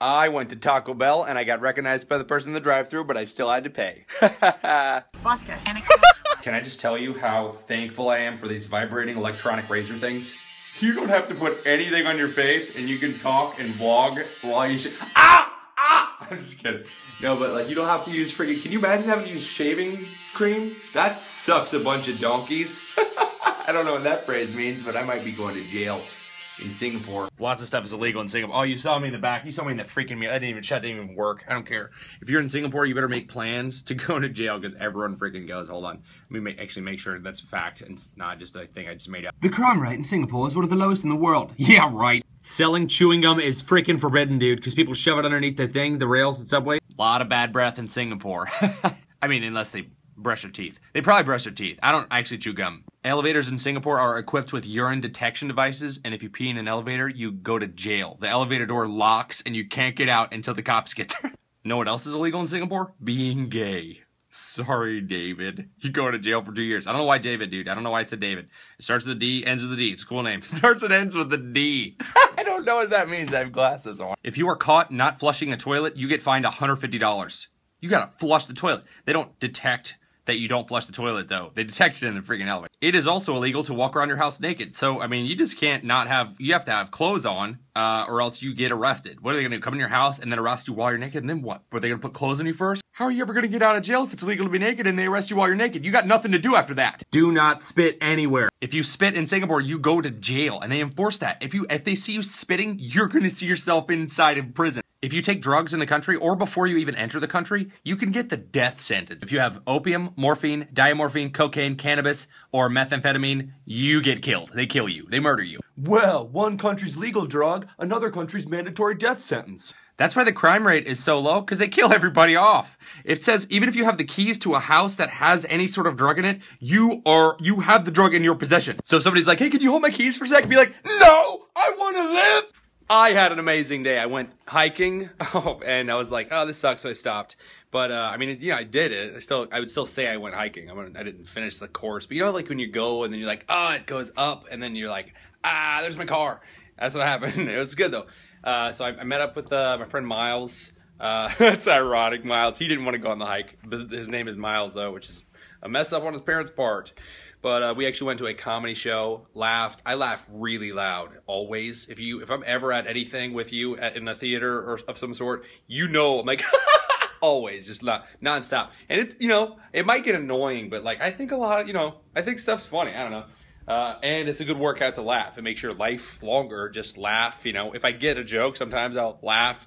I went to Taco Bell and I got recognized by the person in the drive-thru, but I still had to pay. Vasquez. Can I just tell you how thankful I am for these vibrating electronic razor things? You don't have to put anything on your face and you can talk and vlog while you sh- Ah! Ah! I'm just kidding. No, but like you don't have to use freaking. Can you imagine having to use shaving cream? That sucks a bunch of donkeys. I don't know what that phrase means, but I might be going to jail in Singapore. Lots of stuff is illegal in Singapore. Oh, you saw me in the back. You saw me in the freaking me. I didn't even chat. Didn't even work. I don't care. If you're in Singapore, you better make plans to go to jail because everyone freaking goes. Hold on. Let me make, actually make sure that's a fact and it's not just a thing I just made up. The crime rate in Singapore is one of the lowest in the world. Yeah, right. Selling chewing gum is freaking forbidden, dude, because people shove it underneath the thing, the rails at Subway. A lot of bad breath in Singapore. I mean, unless they brush their teeth. They probably brush their teeth. I don't actually chew gum. Elevators in Singapore are equipped with urine detection devices, and if you pee in an elevator, you go to jail. The elevator door locks, and you can't get out until the cops get there. know what else is illegal in Singapore? Being gay. Sorry, David. You go to jail for two years. I don't know why David, dude. I don't know why I said David. It starts with a D, ends with a D. It's a cool name. starts and ends with a D. I don't know what that means. I have glasses on. If you are caught not flushing a toilet, you get fined $150. You gotta flush the toilet. They don't detect that you don't flush the toilet though. They detect it in the freaking elevator. It is also illegal to walk around your house naked. So I mean, you just can't not have. You have to have clothes on, uh, or else you get arrested. What are they gonna do? Come in your house and then arrest you while you're naked, and then what? Are they gonna put clothes on you first? How are you ever gonna get out of jail if it's illegal to be naked and they arrest you while you're naked? You got nothing to do after that. Do not spit anywhere. If you spit in Singapore, you go to jail, and they enforce that. If you if they see you spitting, you're gonna see yourself inside of prison. If you take drugs in the country or before you even enter the country, you can get the death sentence. If you have opium, morphine, diamorphine, cocaine, cannabis, or methamphetamine, you get killed. They kill you. They murder you. Well, one country's legal drug, another country's mandatory death sentence. That's why the crime rate is so low, because they kill everybody off. It says even if you have the keys to a house that has any sort of drug in it, you are you have the drug in your possession. So if somebody's like, hey, can you hold my keys for a sec? Be like, no, I want to live. I had an amazing day. I went hiking, oh, and I was like, "Oh, this sucks," so I stopped. But uh, I mean, yeah, I did it. I still, I would still say I went hiking. I, went, I didn't finish the course, but you know, like when you go and then you're like, "Oh, it goes up," and then you're like, "Ah, there's my car." That's what happened. it was good though. Uh, so I, I, met up with uh, my friend Miles. Uh, that's ironic, Miles. He didn't want to go on the hike. But his name is Miles though, which is a mess up on his parents' part. But uh, we actually went to a comedy show, laughed. I laugh really loud always. If you, if I'm ever at anything with you at, in a theater or of some sort, you know I'm like always just not nonstop. And it, you know, it might get annoying, but like I think a lot of, you know, I think stuff's funny. I don't know. Uh, and it's a good workout to laugh. It makes your life longer. Just laugh. You know, if I get a joke, sometimes I'll laugh.